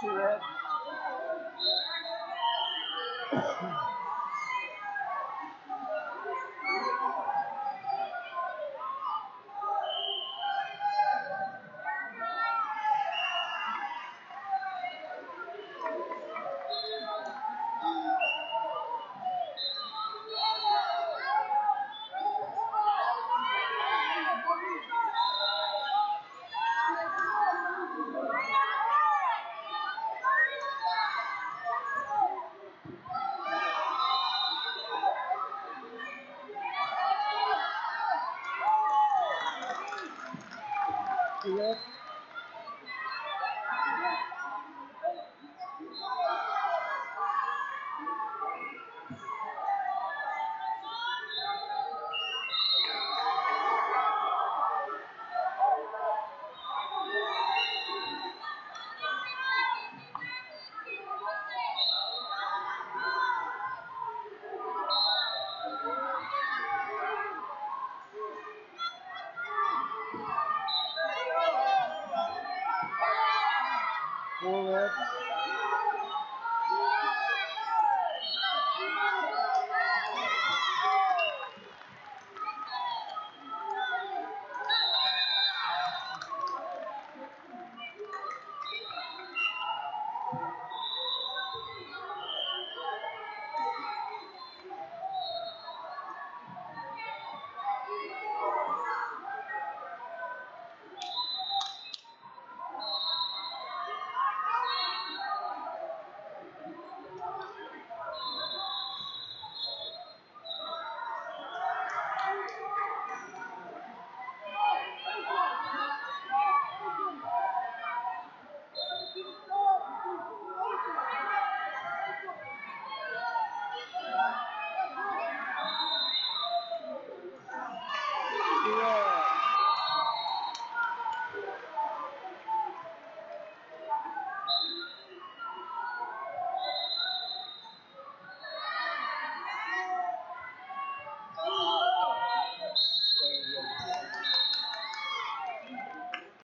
Two red. Georg red.